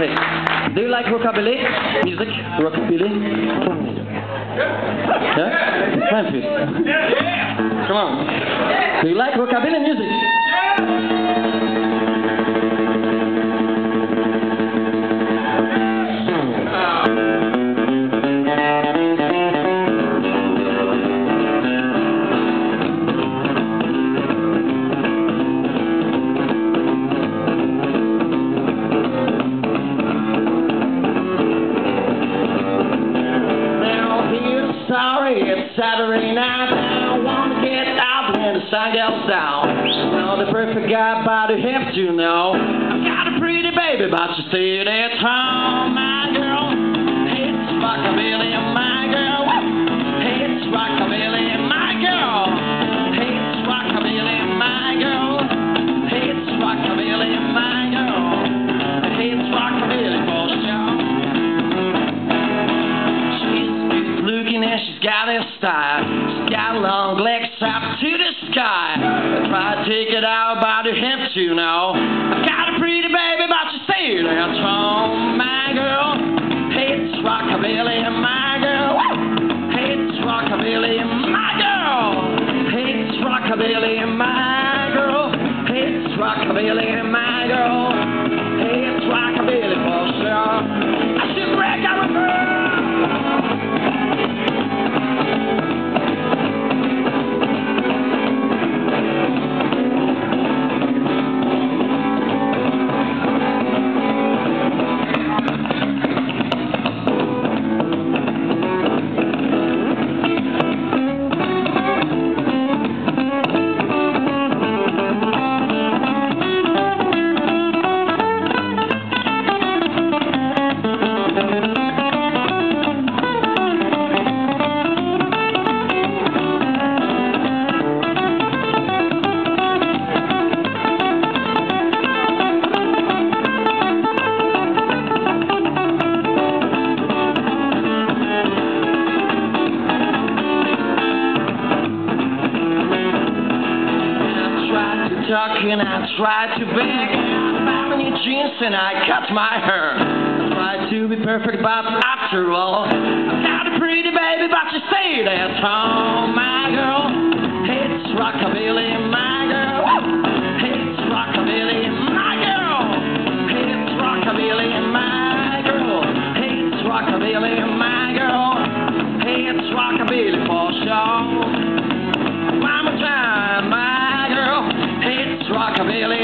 Hey, do you like rockabilly music? Rockabilly? Yeah? Come on. Do you like rockabilly music? Sorry, it's Saturday night. Now I wanna get out and the sun goes down. Not the perfect guy, but you have to know. I've got a pretty baby, but she stayed at home. My girl, it's rockabilly, my girl. She's a style. She's got long legs up to the sky. I try to take it out, but you have to know. I got a pretty baby, but she stayed at home. My girl, it's rockabilly, my girl. It's rockabilly, my girl. It's rockabilly, my girl. It's rockabilly, my girl. And I try to be. I buy new jeans and I cut my hair. I tried to be perfect, but after all, I've got a pretty baby, but she stayed at home. My girl, it's rockabilly, my girl. It's rockabilly, my girl. It's rockabilly, my girl. It's rockabilly, my girl. It's rockabilly for sure. Mama time. Cavalli.